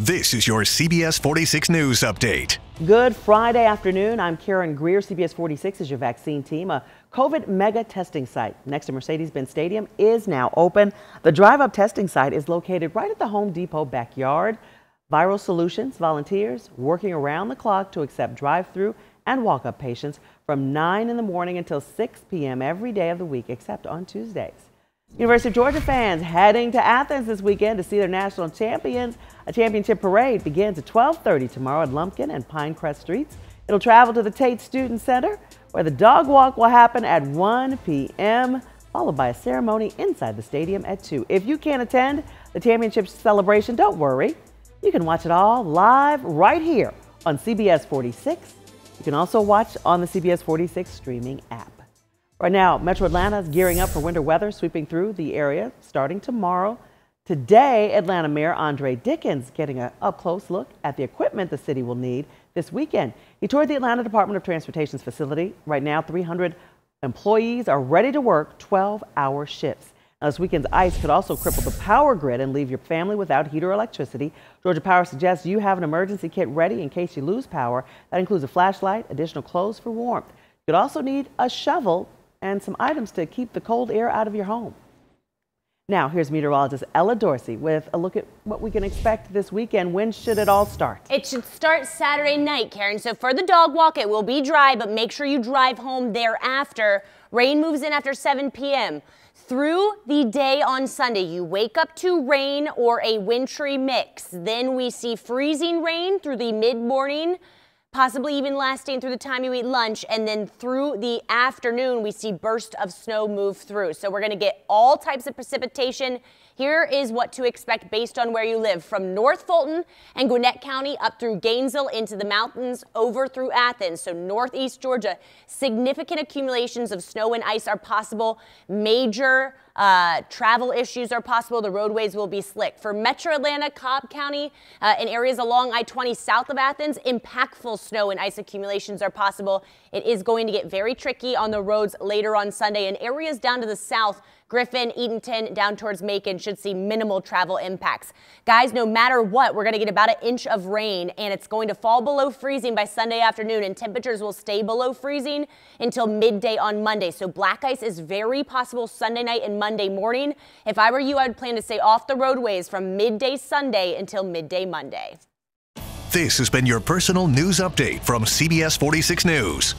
This is your CBS 46 News Update. Good Friday afternoon. I'm Karen Greer. CBS 46 is your vaccine team. A COVID mega testing site next to Mercedes Benz Stadium is now open. The drive up testing site is located right at the Home Depot backyard. Viral Solutions volunteers working around the clock to accept drive through and walk up patients from 9 in the morning until 6 p.m. every day of the week except on Tuesdays. University of Georgia fans heading to Athens this weekend to see their national champions. A championship parade begins at 12:30 tomorrow at Lumpkin and Pinecrest Streets. It'll travel to the Tate Student Center, where the dog walk will happen at 1 p.m., followed by a ceremony inside the stadium at 2. If you can't attend the championship celebration, don't worry. You can watch it all live right here on CBS 46. You can also watch on the CBS 46 streaming app. Right now, Metro Atlanta is gearing up for winter weather sweeping through the area starting tomorrow. Today, Atlanta Mayor Andre Dickens getting an up close look at the equipment the city will need this weekend. He toured the Atlanta Department of Transportation's facility. Right now, 300 employees are ready to work 12 hour shifts. Now, this weekend's ice could also cripple the power grid and leave your family without heat or electricity. Georgia Power suggests you have an emergency kit ready in case you lose power. That includes a flashlight, additional clothes for warmth. You could also need a shovel and some items to keep the cold air out of your home. Now, here's meteorologist Ella Dorsey with a look at what we can expect this weekend. When should it all start? It should start Saturday night, Karen. So for the dog walk, it will be dry, but make sure you drive home thereafter. Rain moves in after 7 p.m. Through the day on Sunday, you wake up to rain or a wintry mix. Then we see freezing rain through the mid morning possibly even lasting through the time you eat lunch. And then through the afternoon, we see bursts of snow move through. So we're going to get all types of precipitation. Here is what to expect based on where you live from North Fulton and Gwinnett County up through Gainesville into the mountains over through Athens. So northeast Georgia, significant accumulations of snow and ice are possible. Major uh, travel issues are possible. The roadways will be slick. For Metro Atlanta, Cobb County, uh, and areas along I-20 south of Athens, impactful snow and ice accumulations are possible. It is going to get very tricky on the roads later on Sunday. And areas down to the south, Griffin, Eatonton, down towards Macon should see minimal travel impacts. Guys, no matter what, we're going to get about an inch of rain and it's going to fall below freezing by Sunday afternoon and temperatures will stay below freezing until midday on Monday. So black ice is very possible Sunday night and Monday morning. If I were you, I'd plan to stay off the roadways from midday Sunday until midday Monday. This has been your personal news update from CBS 46 News.